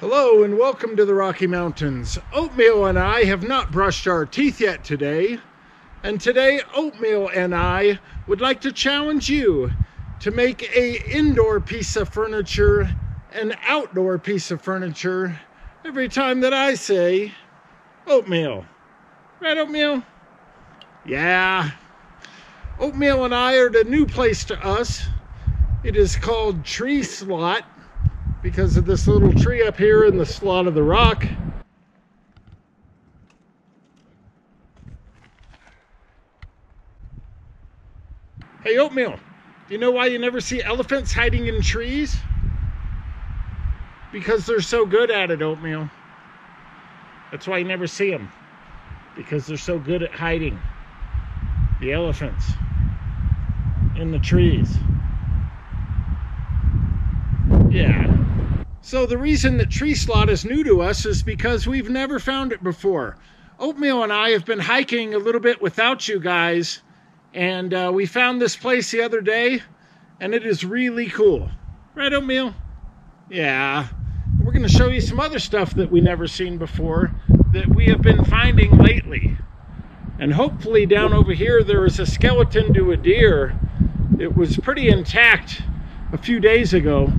Hello and welcome to the Rocky Mountains. Oatmeal and I have not brushed our teeth yet today. And today, Oatmeal and I would like to challenge you to make a indoor piece of furniture an outdoor piece of furniture every time that I say oatmeal. Right, oatmeal? Yeah. Oatmeal and I are a new place to us. It is called Tree Slot because of this little tree up here in the slot of the rock. Hey, Oatmeal, do you know why you never see elephants hiding in trees? Because they're so good at it, Oatmeal. That's why you never see them. Because they're so good at hiding. The elephants in the trees. Yeah. So the reason that tree slot is new to us is because we've never found it before. Oatmeal and I have been hiking a little bit without you guys, and uh, we found this place the other day, and it is really cool. Right, Oatmeal? Yeah. We're going to show you some other stuff that we never seen before that we have been finding lately. And hopefully down over here there is a skeleton to a deer. It was pretty intact a few days ago.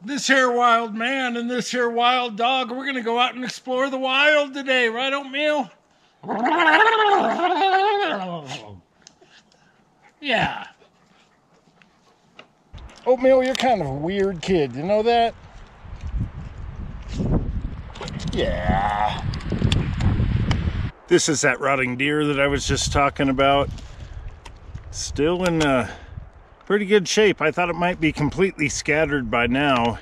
This here wild man and this here wild dog, we're going to go out and explore the wild today, right Oatmeal? Yeah. Oatmeal, you're kind of a weird kid, you know that? Yeah. This is that rotting deer that I was just talking about. Still in uh, pretty good shape. I thought it might be completely scattered by now.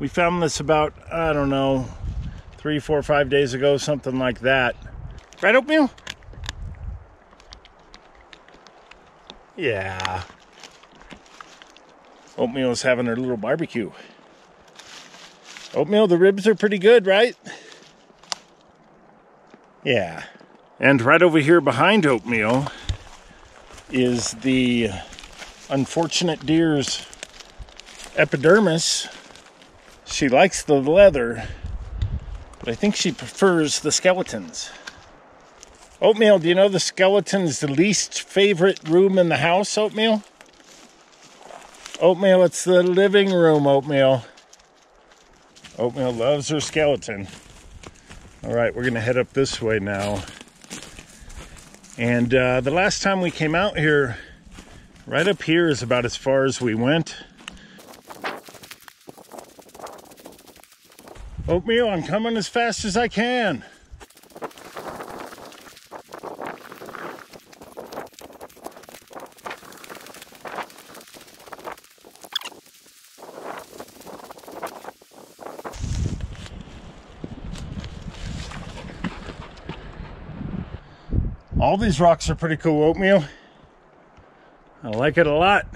We found this about, I don't know, three, four, five days ago, something like that. Right, Oatmeal? Yeah. Oatmeal is having her little barbecue. Oatmeal, the ribs are pretty good, right? Yeah. And right over here behind Oatmeal is the unfortunate deer's epidermis. She likes the leather, but I think she prefers the skeletons. Oatmeal, do you know the skeleton's the least favorite room in the house, Oatmeal? Oatmeal, it's the living room, Oatmeal. Oatmeal loves her skeleton. All right, we're gonna head up this way now. And uh, the last time we came out here, right up here is about as far as we went. Oatmeal, I'm coming as fast as I can. All these rocks are pretty cool, Oatmeal. Like it a lot.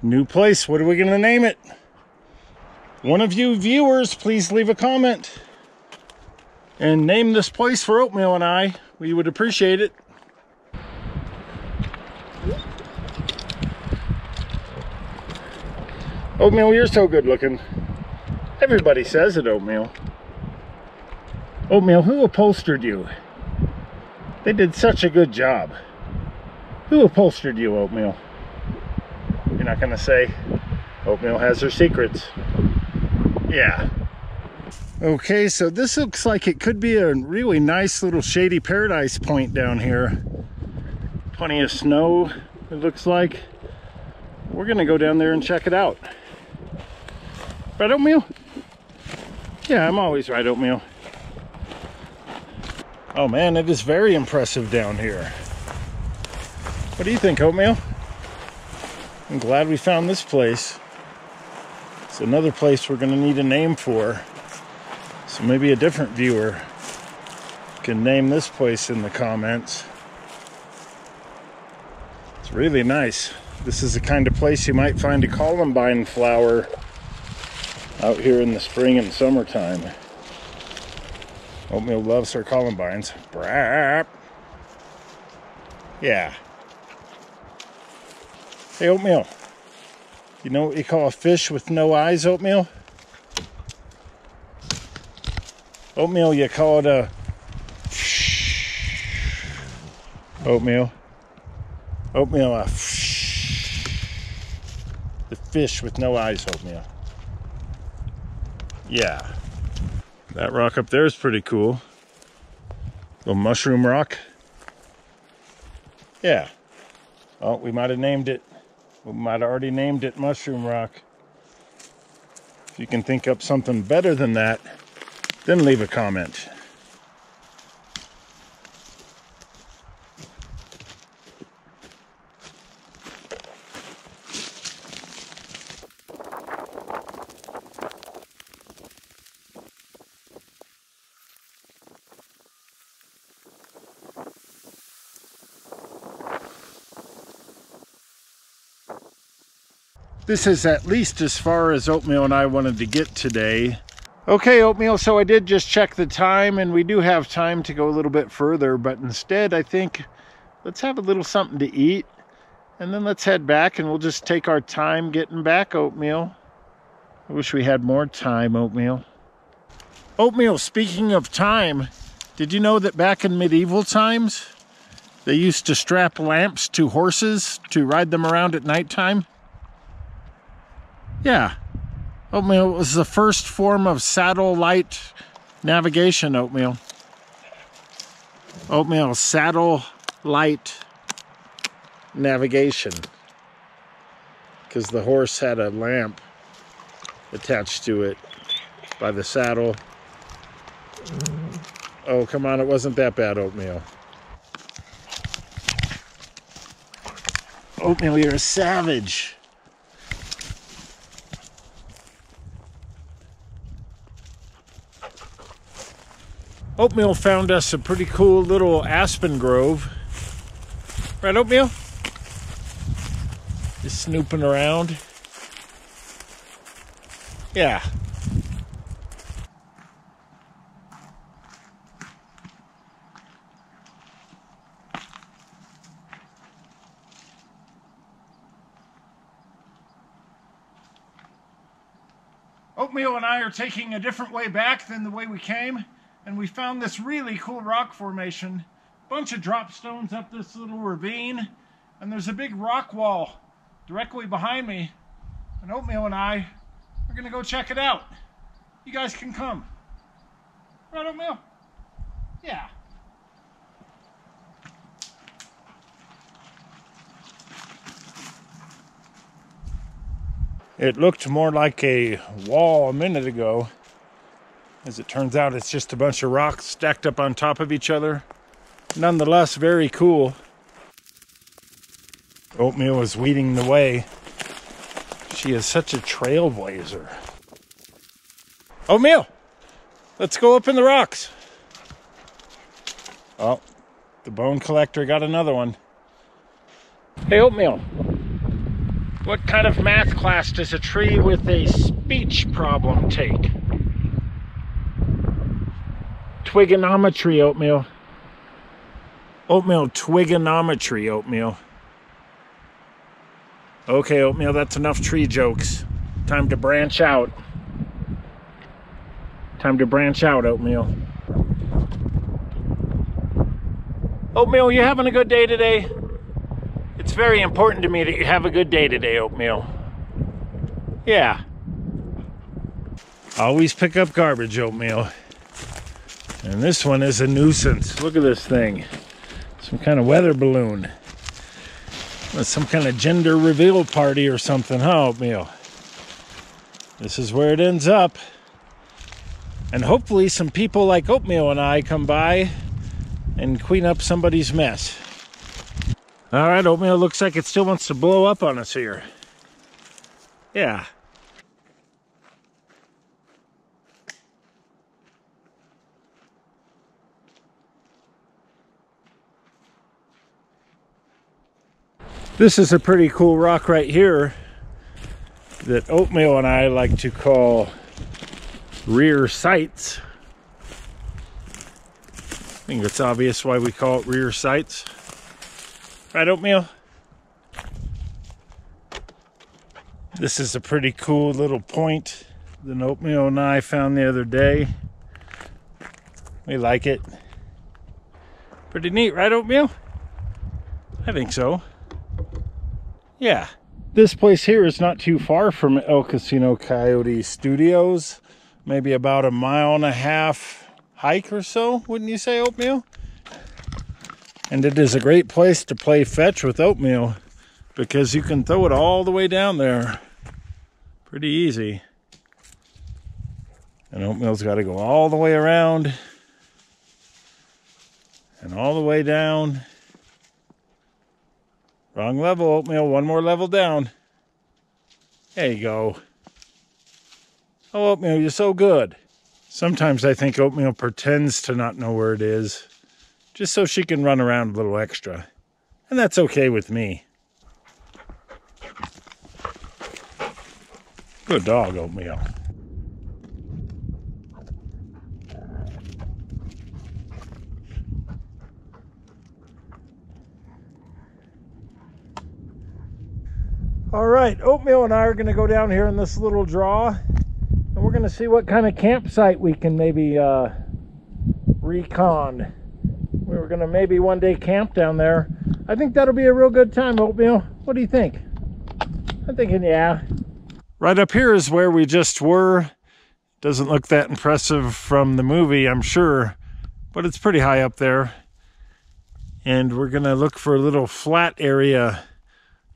New place, what are we gonna name it? One of you viewers, please leave a comment and name this place for Oatmeal and I. We would appreciate it. Oatmeal, you're so good looking. Everybody says it, Oatmeal. Oatmeal, who upholstered you? They did such a good job. Who upholstered you, Oatmeal? You're not going to say Oatmeal has her secrets. Yeah. Okay, so this looks like it could be a really nice little shady paradise point down here. Plenty of snow, it looks like. We're going to go down there and check it out. Right, Oatmeal? Yeah, I'm always right, Oatmeal. Oh man, it is very impressive down here. What do you think, Oatmeal? I'm glad we found this place. It's another place we're going to need a name for. So maybe a different viewer can name this place in the comments. It's really nice. This is the kind of place you might find a columbine flower out here in the spring and summertime. Oatmeal loves her columbines. Brap. Yeah. Hey, Oatmeal. You know what you call a fish with no eyes, Oatmeal? Oatmeal, you call it a oatmeal. Oatmeal, a the fish with no eyes oatmeal. Yeah. That rock up there is pretty cool. Little mushroom rock. Yeah. Oh, we might have named it. We might have already named it Mushroom Rock. If you can think up something better than that, then leave a comment. This is at least as far as Oatmeal and I wanted to get today. Okay, Oatmeal, so I did just check the time and we do have time to go a little bit further, but instead I think let's have a little something to eat and then let's head back and we'll just take our time getting back, Oatmeal. I wish we had more time, Oatmeal. Oatmeal, speaking of time, did you know that back in medieval times, they used to strap lamps to horses to ride them around at nighttime? Yeah. Oatmeal was the first form of saddle light navigation, oatmeal. Oatmeal saddle light navigation. Because the horse had a lamp attached to it by the saddle. Oh, come on, it wasn't that bad, oatmeal. Oatmeal, you're a savage. Oatmeal found us a pretty cool little aspen grove. Right, Oatmeal? Just snooping around. Yeah. Oatmeal and I are taking a different way back than the way we came and we found this really cool rock formation. Bunch of drop stones up this little ravine, and there's a big rock wall directly behind me. And Oatmeal and I are gonna go check it out. You guys can come. Right, Oatmeal? Yeah. It looked more like a wall a minute ago. As it turns out, it's just a bunch of rocks stacked up on top of each other. Nonetheless, very cool. Oatmeal is leading the way. She is such a trailblazer. Oatmeal, let's go up in the rocks. Oh, the bone collector got another one. Hey, Oatmeal, what kind of math class does a tree with a speech problem take? Twigonometry oatmeal. Oatmeal twigonometry oatmeal. Okay, oatmeal, that's enough tree jokes. Time to branch out. Time to branch out, oatmeal. Oatmeal, you having a good day today? It's very important to me that you have a good day today, oatmeal. Yeah. Always pick up garbage, oatmeal. And this one is a nuisance. Look at this thing. Some kind of weather balloon. some kind of gender reveal party or something, huh, Oatmeal? This is where it ends up. And hopefully some people like Oatmeal and I come by and clean up somebody's mess. All right, Oatmeal looks like it still wants to blow up on us here. Yeah. This is a pretty cool rock right here that Oatmeal and I like to call rear sights. I think it's obvious why we call it rear sights. Right, Oatmeal? This is a pretty cool little point that Oatmeal and I found the other day. We like it. Pretty neat, right, Oatmeal? I think so. Yeah. This place here is not too far from El Casino Coyote Studios. Maybe about a mile and a half hike or so, wouldn't you say, Oatmeal? And it is a great place to play fetch with Oatmeal because you can throw it all the way down there. Pretty easy. And Oatmeal's got to go all the way around and all the way down. Wrong level, Oatmeal. One more level down. There you go. Oh, Oatmeal, you're so good. Sometimes I think Oatmeal pretends to not know where it is just so she can run around a little extra. And that's okay with me. Good dog, Oatmeal. All right, Oatmeal and I are going to go down here in this little draw, and we're going to see what kind of campsite we can maybe uh, recon. We were going to maybe one day camp down there. I think that'll be a real good time, Oatmeal. What do you think? I'm thinking, yeah. Right up here is where we just were. Doesn't look that impressive from the movie, I'm sure, but it's pretty high up there. And we're gonna look for a little flat area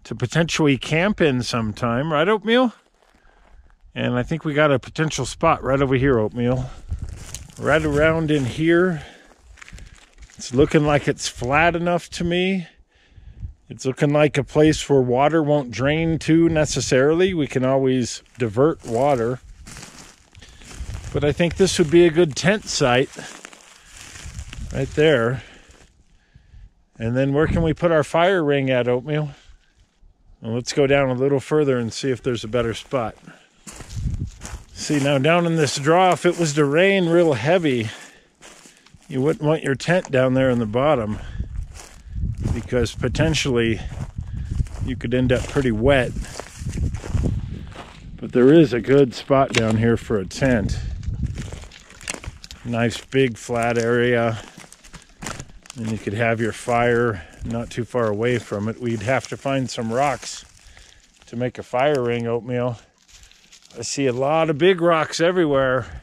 to potentially camp in sometime, right, Oatmeal? And I think we got a potential spot right over here, Oatmeal. Right around in here. It's looking like it's flat enough to me. It's looking like a place where water won't drain to necessarily. We can always divert water. But I think this would be a good tent site right there. And then where can we put our fire ring at, Oatmeal? Let's go down a little further and see if there's a better spot. See, now down in this draw, if it was to rain real heavy, you wouldn't want your tent down there in the bottom because potentially you could end up pretty wet. But there is a good spot down here for a tent. Nice big flat area. And you could have your fire not too far away from it. We'd have to find some rocks to make a fire ring oatmeal. I see a lot of big rocks everywhere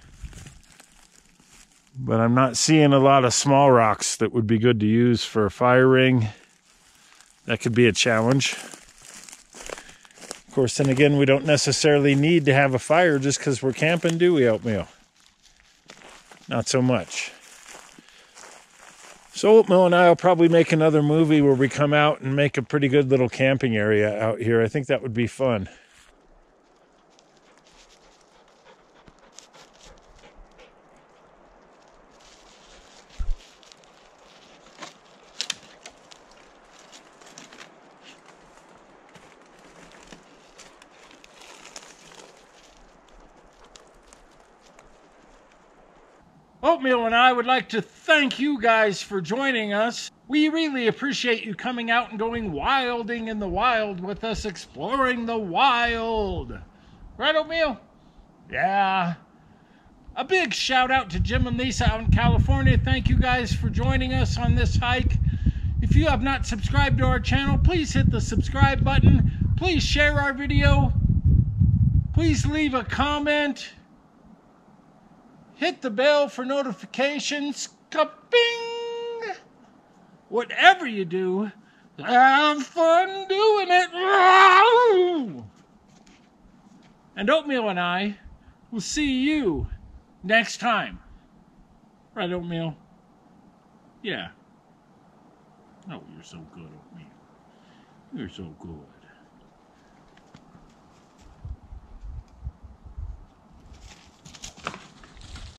but I'm not seeing a lot of small rocks that would be good to use for a fire ring. That could be a challenge. Of course, then again, we don't necessarily need to have a fire just because we're camping, do we, Oatmeal? Not so much. So Oatmeal and I will probably make another movie where we come out and make a pretty good little camping area out here. I think that would be fun. Oatmeal and I would like to thank you guys for joining us. We really appreciate you coming out and going wilding in the wild with us, exploring the wild. Right, Oatmeal? Yeah. A big shout out to Jim and Lisa out in California. Thank you guys for joining us on this hike. If you have not subscribed to our channel, please hit the subscribe button. Please share our video. Please leave a comment hit the bell for notifications. Ka-bing! Whatever you do, have fun doing it. And Oatmeal and I will see you next time. Right, Oatmeal? Yeah. Oh, you're so good, Oatmeal. You're so good.